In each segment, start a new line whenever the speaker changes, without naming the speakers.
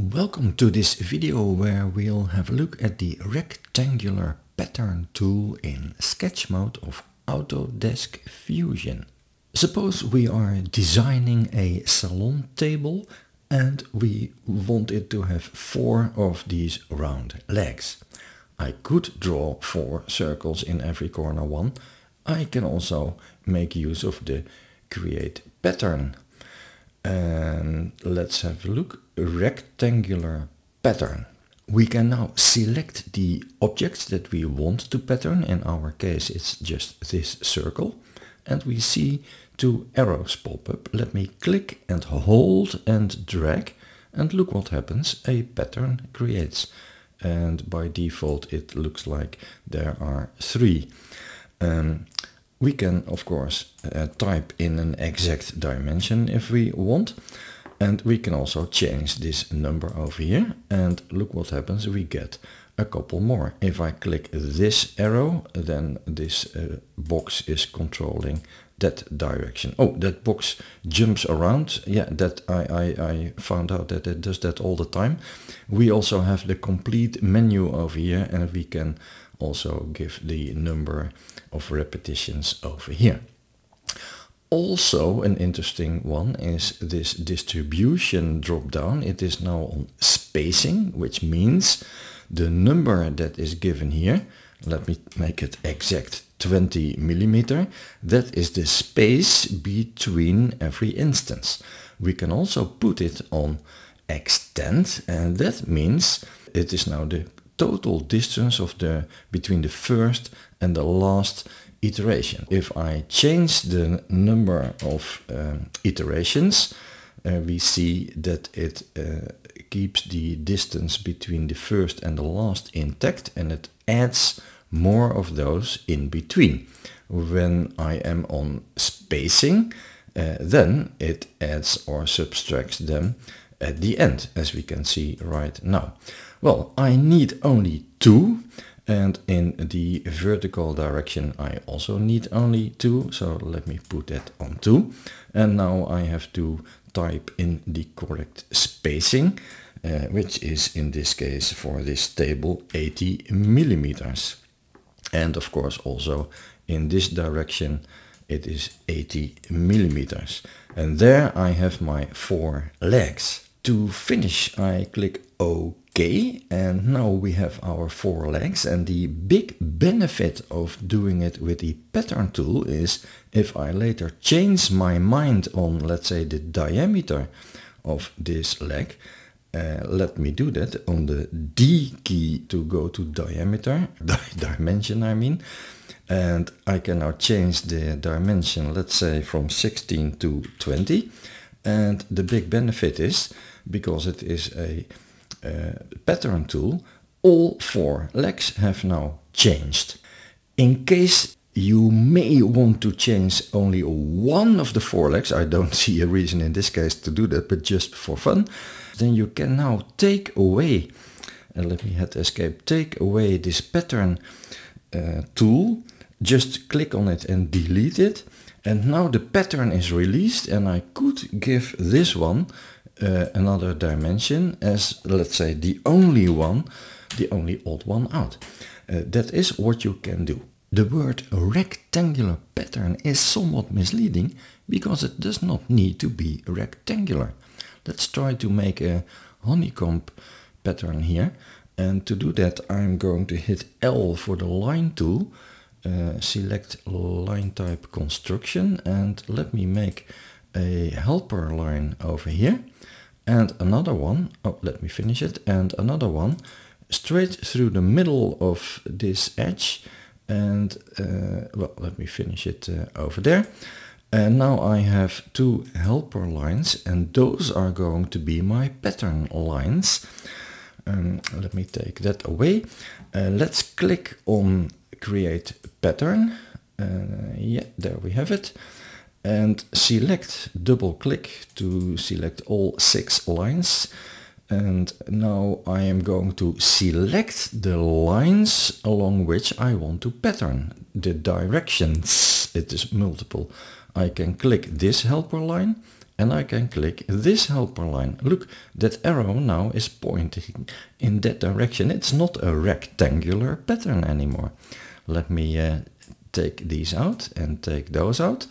Welcome to this video where we'll have a look at the rectangular pattern tool in sketch mode of Autodesk Fusion. Suppose we are designing a salon table and we want it to have four of these round legs. I could draw four circles in every corner one. I can also make use of the create pattern and let's have a look. Rectangular pattern. We can now select the objects that we want to pattern. In our case it's just this circle. And we see two arrows pop up. Let me click and hold and drag. And look what happens. A pattern creates. And by default it looks like there are three. Um, we can, of course, uh, type in an exact dimension if we want. And we can also change this number over here. And look what happens, we get a couple more. If I click this arrow, then this uh, box is controlling that direction. Oh, that box jumps around. Yeah, that I, I, I found out that it does that all the time. We also have the complete menu over here and we can also give the number of repetitions over here. Also an interesting one is this distribution drop down. It is now on spacing, which means the number that is given here, let me make it exact 20 millimeter, that is the space between every instance. We can also put it on extend and that means it is now the total distance of the between the first and the last iteration. If I change the number of um, iterations, uh, we see that it uh, keeps the distance between the first and the last intact and it adds more of those in between. When I am on spacing, uh, then it adds or subtracts them at the end, as we can see right now. Well, I need only two, and in the vertical direction I also need only two, so let me put that on two. And now I have to type in the correct spacing, uh, which is in this case for this table 80 millimeters. And of course also in this direction it is 80 millimeters. And there I have my four legs. To finish I click OK and now we have our four legs and the big benefit of doing it with the pattern tool is if I later change my mind on let's say the diameter of this leg uh, let me do that on the D key to go to diameter, dimension I mean. And I can now change the dimension, let's say from 16 to 20. And the big benefit is, because it is a pattern tool, all four legs have now changed. In case you may want to change only one of the four legs, I don't see a reason in this case to do that, but just for fun, then you can now take away, and let me hit escape, take away this pattern uh, tool, just click on it and delete it, and now the pattern is released and I could give this one uh, another dimension as, let's say, the only one, the only odd one out. Uh, that is what you can do. The word rectangular pattern is somewhat misleading because it does not need to be rectangular. Let's try to make a honeycomb pattern here. And to do that, I'm going to hit L for the line tool, uh, select line type construction, and let me make a helper line over here. And another one, oh, let me finish it, and another one straight through the middle of this edge. And, uh, well, let me finish it uh, over there. And now I have two helper lines and those are going to be my pattern lines. Um, let me take that away. Uh, let's click on create pattern. Uh, yeah, there we have it. And select, double click to select all six lines. And now I am going to select the lines along which I want to pattern. The directions, it is multiple I can click this helper line and I can click this helper line. Look, that arrow now is pointing in that direction. It's not a rectangular pattern anymore. Let me uh, take these out and take those out.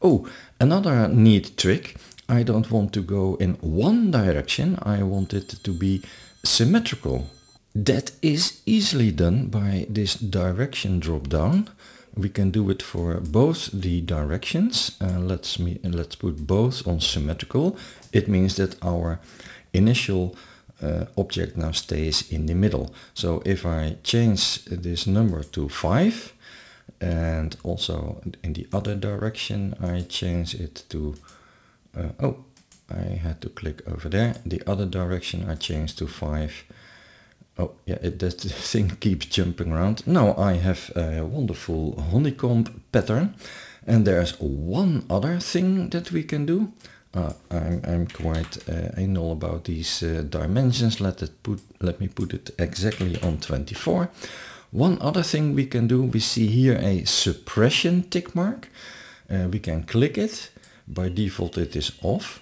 Oh, another neat trick. I don't want to go in one direction. I want it to be symmetrical. That is easily done by this direction drop down. We can do it for both the directions. Uh, let's, me, let's put both on symmetrical. It means that our initial uh, object now stays in the middle. So if I change this number to 5 and also in the other direction I change it to, uh, oh, I had to click over there. The other direction I change to 5 Oh, yeah, it, that thing keeps jumping around. Now I have a wonderful honeycomb pattern. And there's one other thing that we can do. Uh, I'm, I'm quite uh, anal about these uh, dimensions. Let, it put, let me put it exactly on 24. One other thing we can do, we see here a suppression tick mark. Uh, we can click it. By default it is off.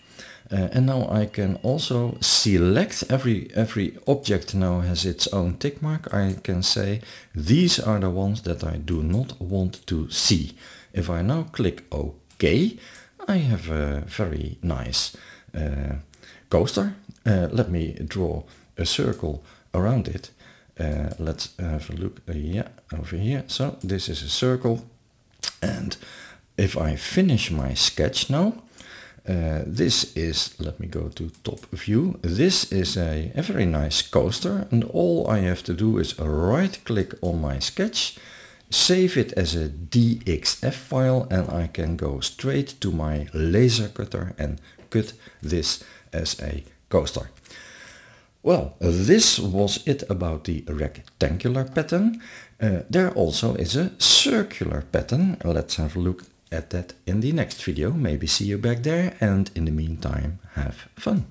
Uh, and now I can also select every every object now has its own tick mark. I can say these are the ones that I do not want to see. If I now click OK, I have a very nice uh, coaster. Uh, let me draw a circle around it. Uh, let's have a look. Uh, yeah, over here. So this is a circle. And if I finish my sketch now, uh, this is, let me go to top view. This is a, a very nice coaster and all I have to do is right click on my sketch, save it as a DXF file and I can go straight to my laser cutter and cut this as a coaster. Well, this was it about the rectangular pattern. Uh, there also is a circular pattern. Let's have a look at that in the next video. Maybe see you back there and in the meantime have fun.